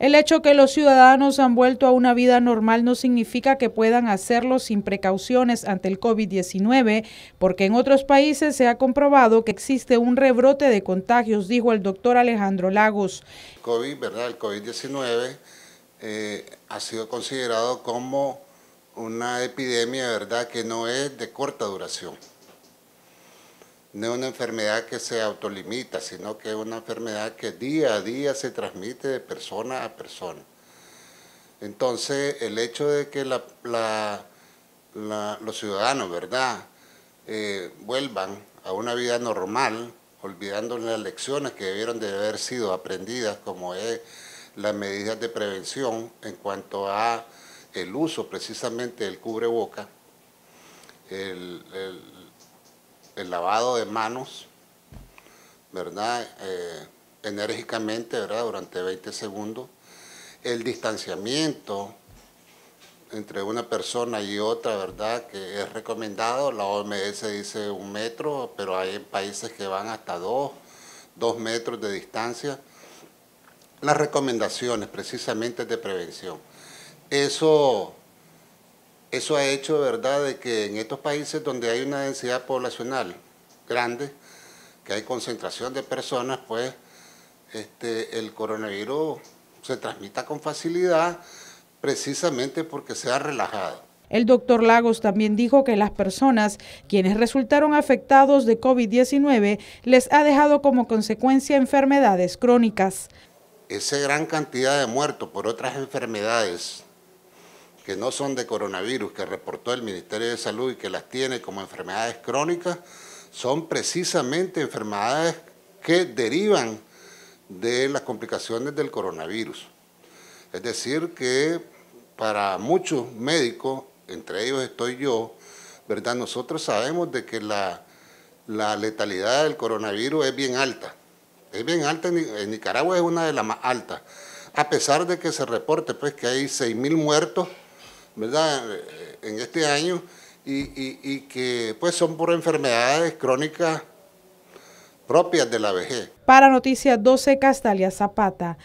El hecho que los ciudadanos han vuelto a una vida normal no significa que puedan hacerlo sin precauciones ante el COVID-19, porque en otros países se ha comprobado que existe un rebrote de contagios, dijo el doctor Alejandro Lagos. COVID, ¿verdad? El COVID-19 eh, ha sido considerado como una epidemia, ¿verdad?, que no es de corta duración no es una enfermedad que se autolimita, sino que es una enfermedad que día a día se transmite de persona a persona. Entonces, el hecho de que los ciudadanos, ¿verdad?, eh, vuelvan a una vida normal, olvidando las lecciones que debieron de haber sido aprendidas, como es las medidas de prevención en cuanto a el uso precisamente del cubreboca, el el lavado de manos, ¿verdad? Eh, enérgicamente, ¿verdad? Durante 20 segundos. El distanciamiento entre una persona y otra, ¿verdad? Que es recomendado. La OMS dice un metro, pero hay países que van hasta dos, dos metros de distancia. Las recomendaciones precisamente de prevención. Eso eso ha hecho, ¿verdad?, de que en estos países donde hay una densidad poblacional grande, que hay concentración de personas, pues este, el coronavirus se transmita con facilidad precisamente porque se ha relajado. El doctor Lagos también dijo que las personas quienes resultaron afectados de COVID-19 les ha dejado como consecuencia enfermedades crónicas. Esa gran cantidad de muertos por otras enfermedades que no son de coronavirus, que reportó el Ministerio de Salud y que las tiene como enfermedades crónicas, son precisamente enfermedades que derivan de las complicaciones del coronavirus. Es decir, que para muchos médicos, entre ellos estoy yo, ¿verdad? nosotros sabemos de que la, letalidad del coronavirus es bien alta. Es bien alta, en Nicaragua es una de las más altas. A pesar de que se reporte pues, que hay 6.000 muertos ¿verdad? en este año y, que pues son por enfermedades crónicas propias de la vejez. Para Noticias 12, Castalia Zapata.